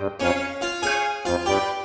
Música